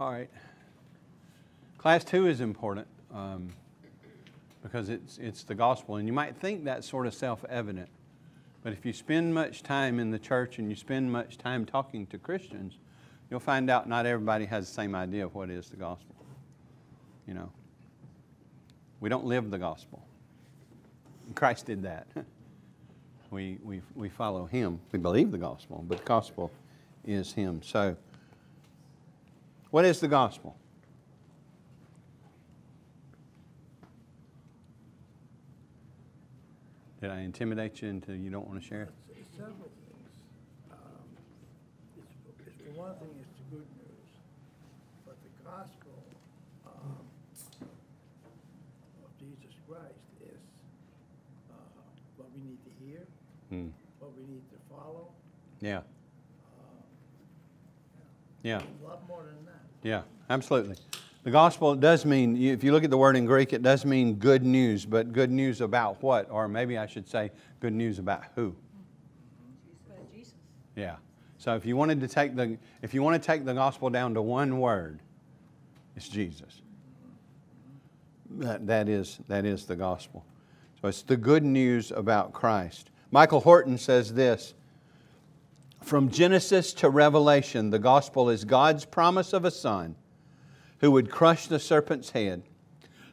All right. Class two is important um, because it's, it's the gospel. And you might think that's sort of self evident. But if you spend much time in the church and you spend much time talking to Christians, you'll find out not everybody has the same idea of what is the gospel. You know, we don't live the gospel. Christ did that. we, we, we follow Him. We believe the gospel, but the gospel is Him. So, what is the gospel? Did I intimidate you until you don't want to share? It's several things. Um, It's, it's, for one thing, it's the good news, but the gospel um, of Jesus Christ is uh, what we need to hear, Hmm. what we need to follow, Yeah. Yeah. a lot more than that. Yeah, absolutely. The gospel does mean, if you look at the word in Greek, it does mean good news, but good news about what? Or maybe I should say good news about who? About Jesus. Yeah. So if you wanted to take the, if you want to take the gospel down to one word, it's Jesus. That, that, is, that is the gospel. So it's the good news about Christ. Michael Horton says this From Genesis to Revelation, the gospel is God's promise of a son who would crush the serpent's head,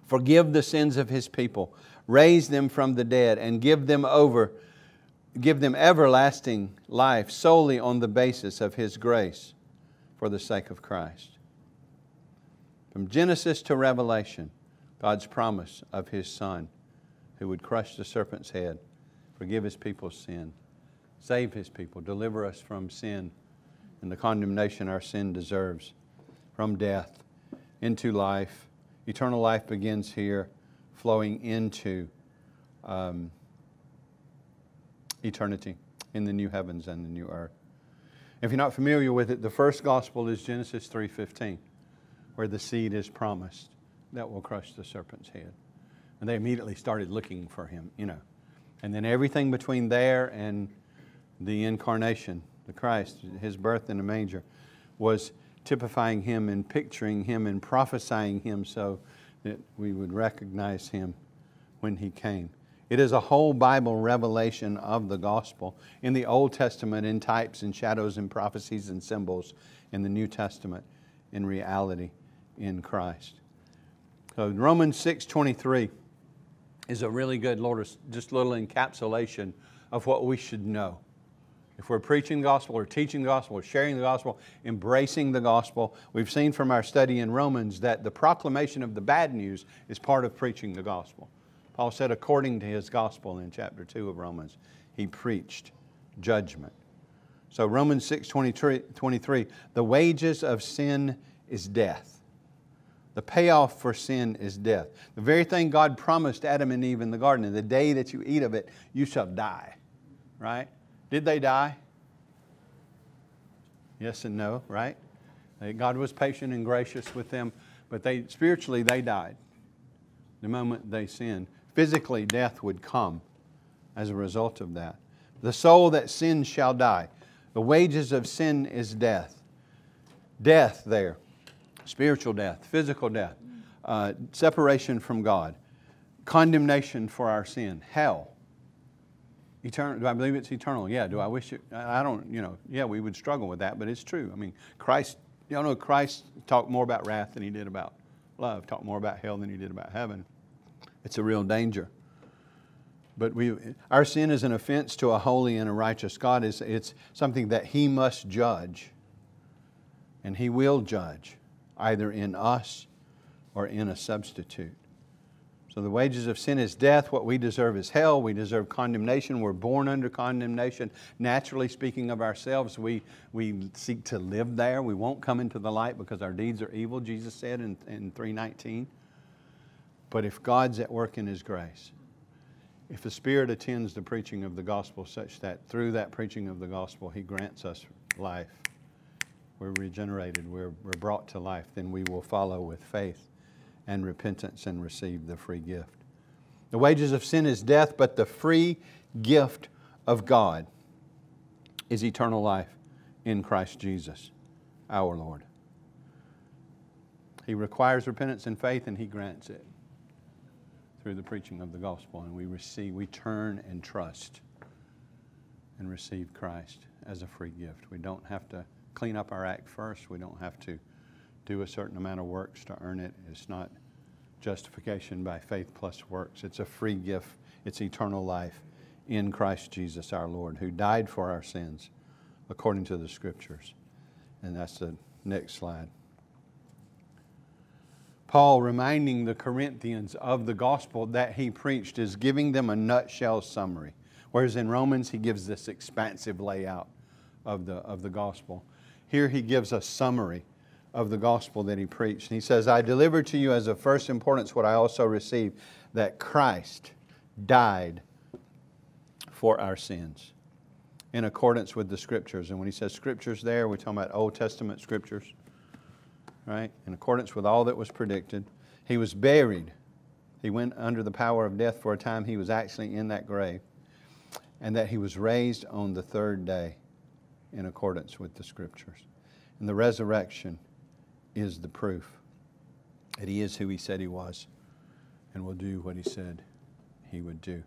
forgive the sins of his people, raise them from the dead, and give them over, give them everlasting life solely on the basis of his grace for the sake of Christ. From Genesis to Revelation, God's promise of his son who would crush the serpent's head, forgive his people's sin, save his people, deliver us from sin and the condemnation our sin deserves, from death into life. Eternal life begins here, flowing into um, eternity in the new heavens and the new earth. If you're not familiar with it, the first gospel is Genesis 3:15, where the seed is promised that will crush the serpent's head. And they immediately started looking for him, you know. And then everything between there and the incarnation, the Christ, his birth in the manger, was typifying him and picturing him and prophesying him so that we would recognize him when he came. It is a whole Bible revelation of the gospel in the Old Testament in types and shadows and prophecies and symbols, in the New Testament in reality in Christ. So Romans 6:23 is a really good little, just little encapsulation of what we should know. If we're preaching the gospel or teaching the gospel or sharing the gospel, embracing the gospel, we've seen from our study in Romans that the proclamation of the bad news is part of preaching the gospel. Paul said, according to his gospel in chapter 2 of Romans, he preached judgment. So Romans 6 23, 23 the wages of sin is death. The payoff for sin is death. The very thing God promised Adam and Eve in the garden, in the day that you eat of it, you shall die. Right? Did they die? Yes and no, right? God was patient and gracious with them, but they spiritually they died the moment they sinned. Physically, death would come as a result of that. The soul that sins shall die. The wages of sin is death. Death there, spiritual death, physical death, uh, separation from God, condemnation for our sin, hell. Eternal, do I believe it's eternal? Yeah. Do I mm-hmm. wish it? I don't, you know, yeah, we would struggle with that, but it's true. I mean, Christ, Y'all know, Christ talked more about wrath than he did about love, talked more about hell than he did about heaven. It's a real danger. But we, our sin is an offense to a holy and a righteous God. It's, it's something that he must judge, and he will judge, either in us or in a substitute. So the wages of sin is death. What we deserve is hell. We deserve condemnation. We're born under condemnation. Naturally speaking of ourselves, we, we seek to live there. We won't come into the light because our deeds are evil, Jesus said in, in 319. But if God's at work in His grace, if the Spirit attends the preaching of the gospel such that through that preaching of the gospel He grants us life, we're regenerated, we're, we're brought to life, then we will follow with faith and repentance and receive the free gift. The wages of sin is death, but the free gift of God is eternal life in Christ Jesus, our Lord. He requires repentance and faith, and He grants it through the preaching of the gospel. And we receive, we turn and trust and receive Christ as a free gift. We don't have to clean up our act first. We don't have to do a certain amount of works to earn it. It's not justification by faith plus works. It's a free gift. It's eternal life in Christ Jesus our Lord, who died for our sins according to the Scriptures. And that's the next slide. Paul reminding the Corinthians of the gospel that he preached is giving them a nutshell summary. Whereas in Romans, he gives this expansive layout of the, of the gospel. Here he gives a summary of the gospel that he preached. And he says, I deliver to you as of first importance what I also received that Christ died for our sins in accordance with the scriptures. And when he says scriptures there, we're talking about Old Testament scriptures, right? In accordance with all that was predicted. He was buried. He went under the power of death for a time. He was actually in that grave. And that he was raised on the third day in accordance with the scriptures. And the resurrection is the proof that he is who he said he was and will do what he said he would do.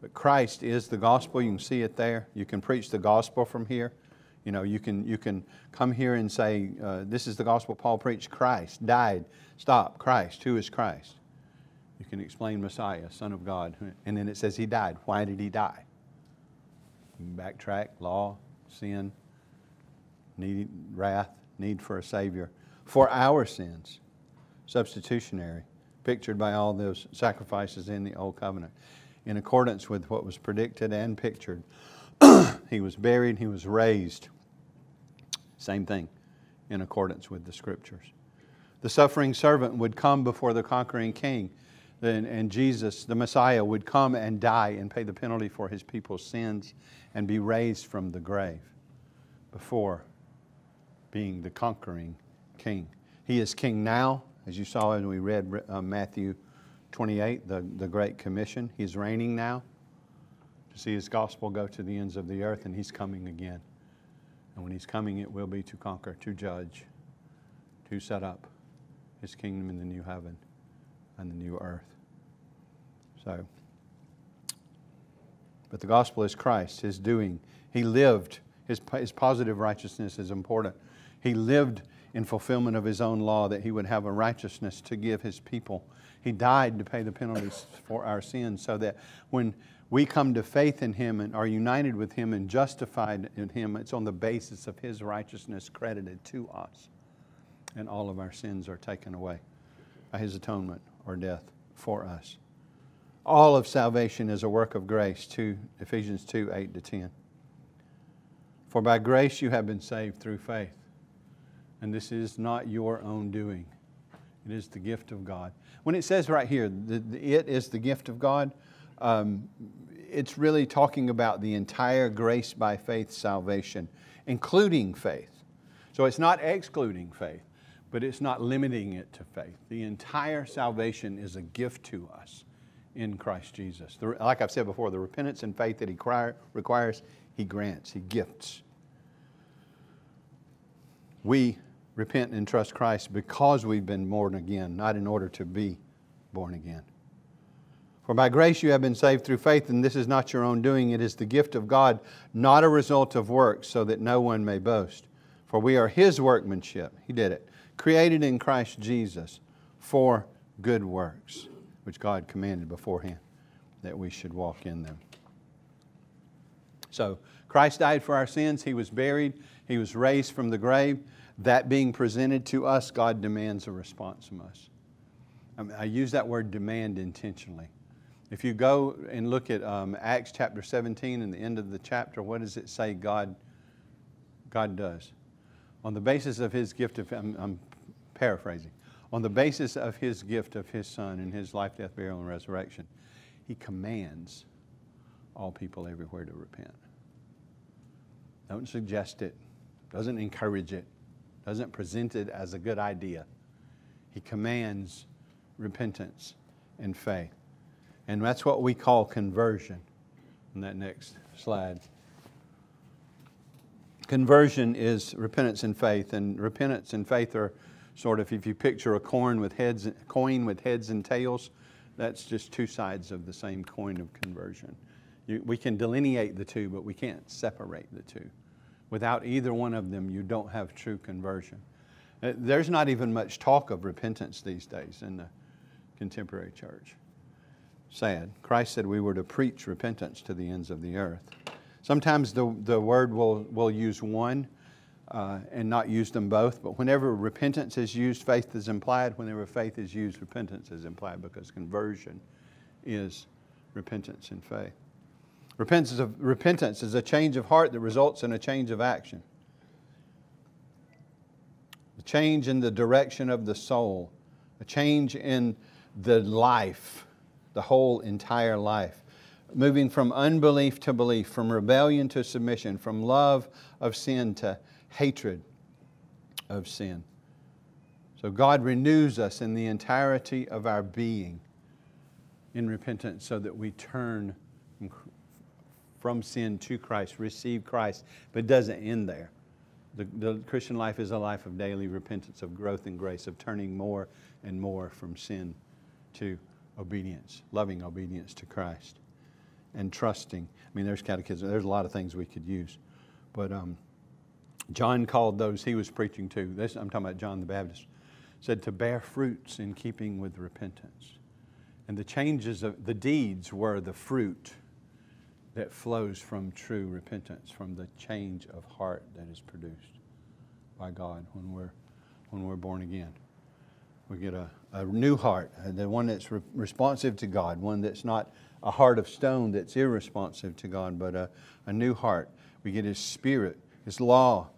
But Christ is the gospel. You can see it there. You can preach the gospel from here. You know, you can, you can come here and say, uh, This is the gospel Paul preached. Christ died. Stop. Christ. Who is Christ? You can explain Messiah, Son of God. And then it says he died. Why did he die? backtrack. Law, sin, need, wrath, need for a Savior. For our sins. Substitutionary. Pictured by all those sacrifices in the Old Covenant in accordance with what was predicted and pictured. he was buried, he was raised. Same thing, in accordance with the scriptures. The suffering servant would come before the conquering king, and, Jesus, the Messiah, would come and die and pay the penalty for his people's sins and be raised from the grave before being the conquering king. He is king now, as you saw as we read uh, Matthew 28, the, the Great Commission. He's reigning now to see his gospel go to the ends of the earth, and he's coming again. And when he's coming, it will be to conquer, to judge, to set up his kingdom in the new heaven and the new earth. So, but the gospel is Christ, his doing. He lived, his, his positive righteousness is important. He lived in fulfillment of his own law that he would have a righteousness to give his people he died to pay the penalties for our sins so that when we come to faith in Him and are united with Him and justified in Him, it's on the basis of His righteousness credited to us. And all of our sins are taken away by His atonement or death for us. All of salvation is a work of grace, to Ephesians 2 8 to 10. For by grace you have been saved through faith. And this is not your own doing, it is the gift of God. When it says right here, the, the, it is the gift of God, um, it's really talking about the entire grace by faith salvation, including faith. So it's not excluding faith, but it's not limiting it to faith. The entire salvation is a gift to us in Christ Jesus. The, like I've said before, the repentance and faith that He requires, He grants, He gifts. We repent and trust Christ because we've been born again, not in order to be born again. For by grace you have been saved through faith, and this is not your own doing, it is the gift of God, not a result of works, so that no one may boast. For we are His workmanship, He did it, created in Christ Jesus for good works, which God commanded beforehand that we should walk in them. So, Christ died for our sins, He was buried, He was raised from the grave. That being presented to us, God demands a response from us. I, mean, I use that word demand intentionally. If you go and look at um, Acts chapter 17 and the end of the chapter, what does it say God, God does? On the basis of his gift of, I'm, I'm paraphrasing, on the basis of his gift of his son and his life, death, burial, and resurrection, he commands all people everywhere to repent. Don't suggest it, doesn't encourage it, doesn't present it as a good idea. He commands repentance and faith. And that's what we call conversion. On that next slide. Conversion is repentance and faith, and repentance and faith are sort of if you picture a coin with heads, coin with heads and tails, that's just two sides of the same coin of conversion. You, we can delineate the two, but we can't separate the two. Without either one of them, you don't have true conversion. Uh, there's not even much talk of repentance these days in the contemporary church. Sad. Christ said we were to preach repentance to the ends of the earth. Sometimes the, the word will, will use one uh, and not use them both, but whenever repentance is used, faith is implied. Whenever faith is used, repentance is implied because conversion is repentance and faith. Repentance, repentance is a change of heart that results in a change of action. A change in the direction of the soul, a change in the life, the whole entire life. Moving from unbelief to belief, from rebellion to submission, from love of sin to hatred of sin. So God renews us in the entirety of our being in repentance so that we turn from sin to Christ, receive Christ, but doesn't end there. The, the, Christian life is a life of daily repentance, of growth and grace, of turning more and more from sin to obedience, loving obedience to Christ, and trusting. I mean, there's catechism, there's a lot of things we could use. But um, John called those he was preaching to, this, I'm talking about John the Baptist, said to bear fruits in keeping with repentance. And the changes of the deeds were the fruit that flows from true repentance, from the change of heart that is produced by God when we're, when we're born again. We get a, a new heart, uh, the one that's re- responsive to God, one that's not a heart of stone that's irresponsive to God, but a, a new heart. We get His Spirit, His law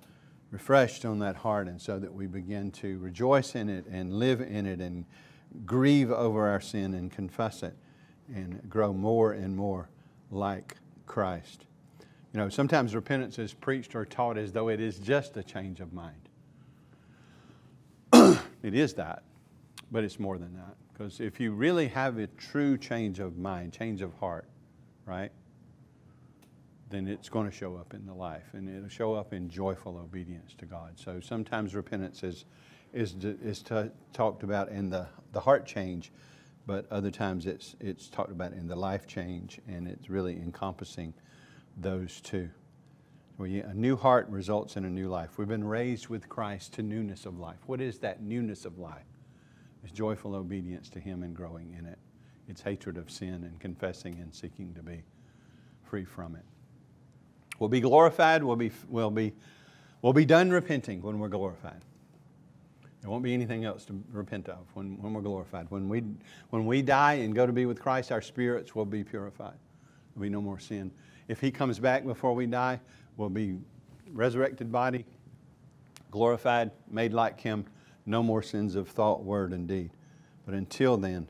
refreshed on that heart, and so that we begin to rejoice in it and live in it and grieve over our sin and confess it and grow more and more like Christ. You know, sometimes repentance is preached or taught as though it is just a change of mind. it is that, but it's more than that. Because if you really have a true change of mind, change of heart, right, then it's going to show up in the life and it'll show up in joyful obedience to God. So sometimes repentance is, is, is talked about in the, the heart change but other times it's, it's talked about in the life change, and it's really encompassing those two. a new heart results in a new life. We've been raised with Christ to newness of life. What is that newness of life? It's joyful obedience to Him and growing in it. It's hatred of sin and confessing and seeking to be free from it. We'll be glorified. We'll be, we'll be, we'll be done repenting when we're glorified. There won't be anything else to repent of when, when we're glorified. When we, when we die and go to be with Christ, our spirits will be purified. There'll be no more sin. If He comes back before we die, we'll be resurrected body, glorified, made like Him, no more sins of thought, word, and deed. But until then,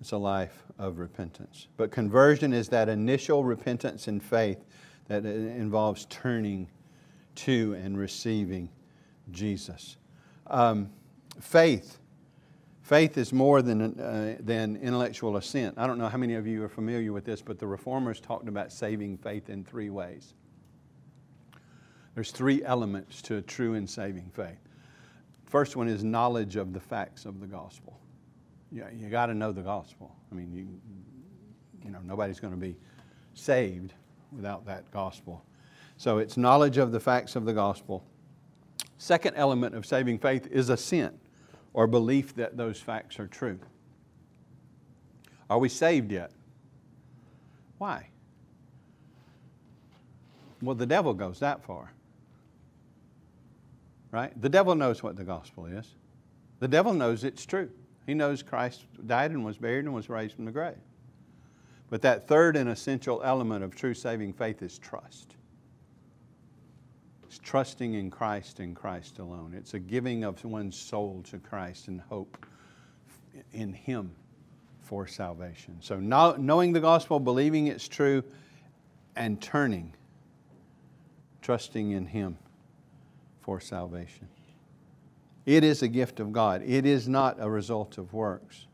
it's a life of repentance. But conversion is that initial repentance and faith that uh, involves turning to and receiving Jesus. Um, faith. Faith is more than, uh, than intellectual assent. I don't know how many of you are familiar with this, but the reformers talked about saving faith in three ways. There's three elements to a true and saving faith. First one is knowledge of the facts of the gospel. You, you got to know the gospel. I mean, you, you know, nobody's going to be saved without that gospel. So it's knowledge of the facts of the gospel. Second element of saving faith is assent or belief that those facts are true. Are we saved yet? Why? Well, the devil goes that far. Right? The devil knows what the gospel is. The devil knows it's true. He knows Christ died and was buried and was raised from the grave. But that third and essential element of true saving faith is trust. It's trusting in Christ and Christ alone. It's a giving of one's soul to Christ and hope in Him for salvation. So, knowing the gospel, believing it's true, and turning, trusting in Him for salvation. It is a gift of God, it is not a result of works.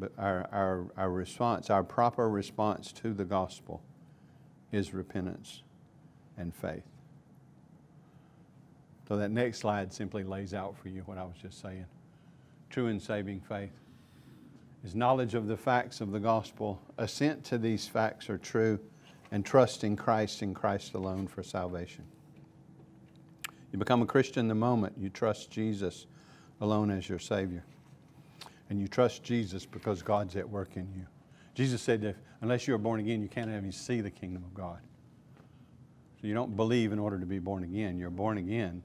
But our, our, our response, our proper response to the gospel, is repentance and faith. So that next slide simply lays out for you what I was just saying. True and saving faith is knowledge of the facts of the gospel, assent to these facts are true, and trust in Christ and Christ alone for salvation. You become a Christian the moment you trust Jesus alone as your Savior. And you trust Jesus because God's at work in you. Jesus said that unless you are born again, you can't even see the kingdom of God. So you don't believe in order to be born again. You're born again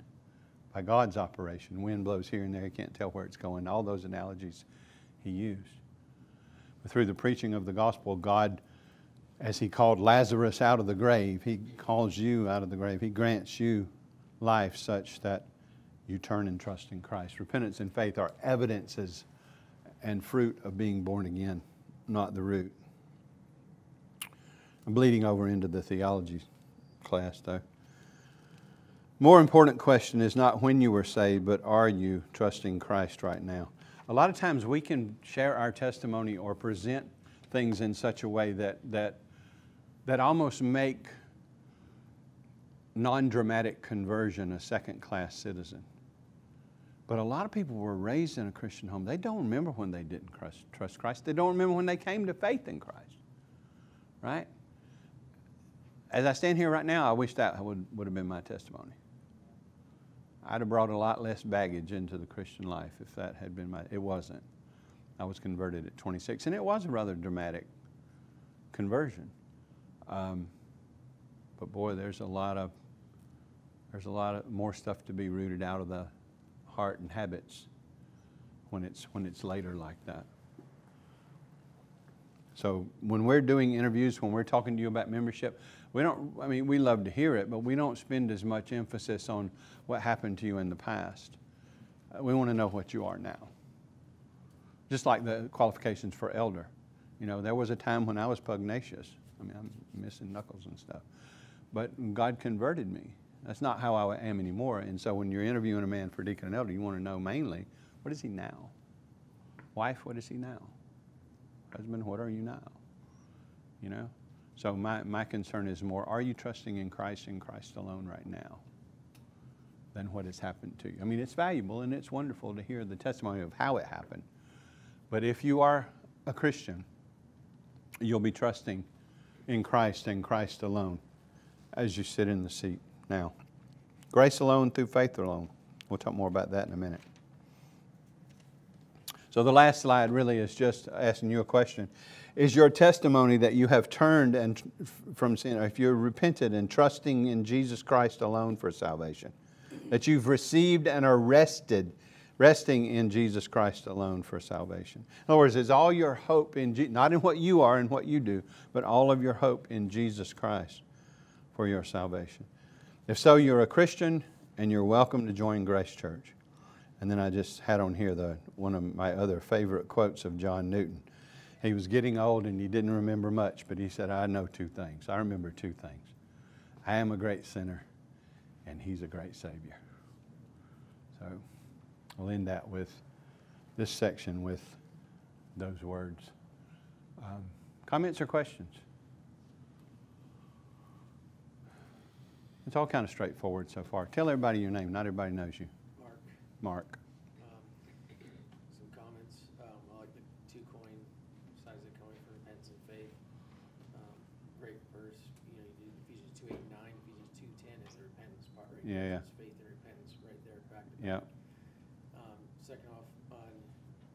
by God's operation. Wind blows here and there, you can't tell where it's going. All those analogies he used. But through the preaching of the gospel, God, as he called Lazarus out of the grave, he calls you out of the grave. He grants you life such that you turn and trust in Christ. Repentance and faith are evidences and fruit of being born again, not the root. I'm bleeding over into the theology class, though. More important question is not when you were saved, but are you trusting Christ right now? A lot of times we can share our testimony or present things in such a way that, that, that almost make non dramatic conversion a second class citizen. But a lot of people were raised in a Christian home. They don't remember when they didn't trust Christ. They don't remember when they came to faith in Christ. Right? As I stand here right now, I wish that would, would have been my testimony. I'd have brought a lot less baggage into the Christian life if that had been my. It wasn't. I was converted at 26, and it was a rather dramatic conversion. Um, but boy, there's a lot of there's a lot of more stuff to be rooted out of the heart and habits when it's when it's later like that. So when we're doing interviews, when we're talking to you about membership, we don't, I mean, we love to hear it, but we don't spend as much emphasis on what happened to you in the past. Uh, we want to know what you are now. Just like the qualifications for elder. You know, there was a time when I was pugnacious. I mean, I'm missing knuckles and stuff. But God converted me. That's not how I am anymore. And so when you're interviewing a man for deacon and elder, you want to know mainly, what is he now? Wife, what is he now? Husband, what are you now? You know? So my, my concern is more, are you trusting in Christ and Christ alone right now than what has happened to you? I mean, it's valuable and it's wonderful to hear the testimony of how it happened. But if you are a Christian, you'll be trusting in Christ and Christ alone as you sit in the seat now. Grace alone through faith alone. We'll talk more about that in a minute. So the last slide really is just asking you a question is your testimony that you have turned and from sin, or if you're repented and trusting in Jesus Christ alone for salvation, that you've received and are rested, resting in Jesus Christ alone for salvation. In other words, is all your hope in Je- not in what you are and what you do, but all of your hope in Jesus Christ for your salvation. If so, you're a Christian and you're welcome to join Grace Church. And then I just had on here the, one of my other favorite quotes of John Newton. He was getting old and he didn't remember much, but he said, I know two things. I remember two things. I am a great sinner, and he's a great Savior. So I'll end that with this section with those words. Um, comments or questions? It's all kind of straightforward so far. Tell everybody your name. Not everybody knows you. Mark, Mark. um, some comments. Um, I like the two coin, size of coin for repentance and faith. Um, great verse, you know, you do Ephesians two eight nine, Ephesians two ten is the repentance part right Yeah, there. yeah. It's faith and repentance right there, back to Yeah. back. Um, second off, on,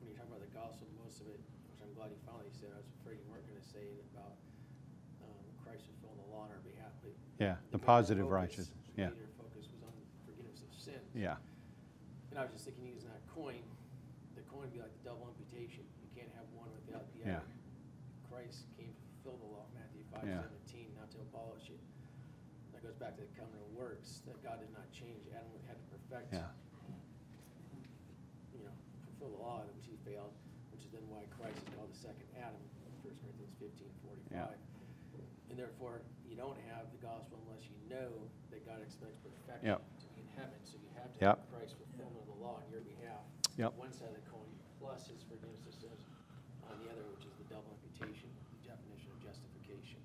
when you talk about the gospel, most of it, which I'm glad you finally said, I was afraid you weren't gonna say it about, um, Christ fulfilling the law on our behalf. Yeah, the positive focus- righteousness. Yeah. Your focus was on forgiveness of sins. Yeah. And I was just thinking using that coin, the coin would be like the double imputation. You can't have one without the Yeah. other. Christ came to fulfill the law, Matthew five Yeah. seventeen, not to abolish it. That goes back to the covenant of works, that God did not change. Adam had to perfect, Yeah. you know, fulfill the law, which he failed, which is then why Christ is called the second Adam, First Corinthians fifteen forty-five. And therefore, you don't have the gospel unless you know that God expects perfection Yep. to be in heaven. So you have to Yep. have Christ fulfillment of the law on your behalf. Yep. One side of the coin, plus his forgiveness of sins on the other, which is the double imputation, the definition of justification.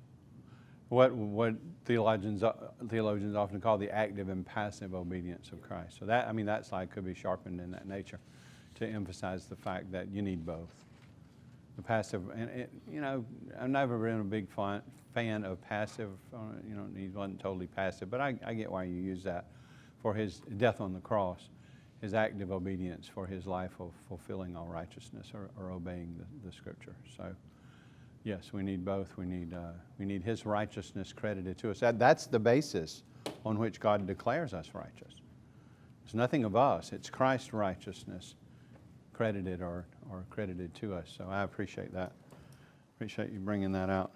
what, what theologians, uh, theologians often call the active and passive obedience of Christ. So that, I mean, that slide could be sharpened in that nature to emphasize the fact that you need both. The passive, and it, you know, I've never been a big fan, fan of passive, uh, you know, he wasn't totally passive, but I, I get why you use that for his death on the cross, his active obedience for his life of fulfilling all righteousness or, or obeying the, the scripture. So, Yes, we need both. We need, uh, we need His righteousness credited to us. That, that's the basis on which God declares us righteous. It's nothing of us, it's Christ's righteousness credited or, or credited to us. So I appreciate that. Appreciate you bringing that out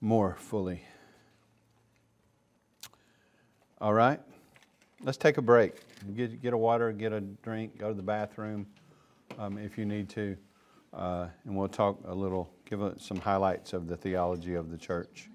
more fully. All right, let's take a break. Get, get a water, get a drink, go to the bathroom um, if you need to. Uh, and we'll talk a little, give it some highlights of the theology of the church.